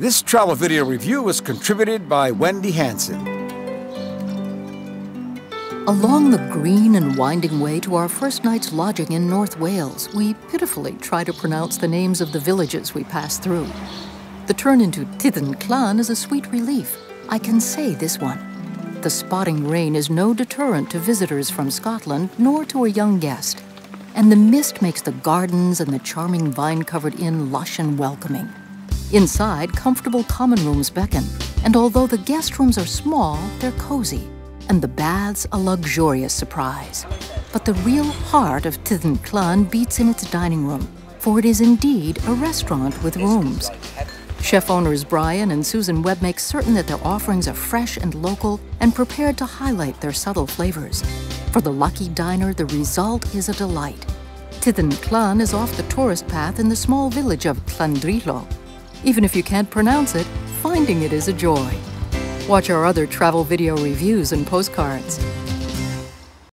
This travel video review was contributed by Wendy Hansen. Along the green and winding way to our first night's lodging in North Wales, we pitifully try to pronounce the names of the villages we pass through. The turn into Tyddyn Llan is a sweet relief. I can say this one. The spotting rain is no deterrent to visitors from Scotland nor to a young guest. And the mist makes the gardens and the charming vine covered inn lush and welcoming. Inside, comfortable common rooms beckon, and although the guest rooms are small, they're cozy, and the baths a luxurious surprise. But the real heart of Llan beats in its dining room, for it is indeed a restaurant with rooms. Chef owners Bryan and Susan Webb make certain that their offerings are fresh and local and prepared to highlight their subtle flavors. For the lucky diner, the result is a delight. Tyddyn Llan is off the tourist path in the small village of Llandrillo, even if you can't pronounce it, finding it is a joy. Watch our other travel video reviews and postcards.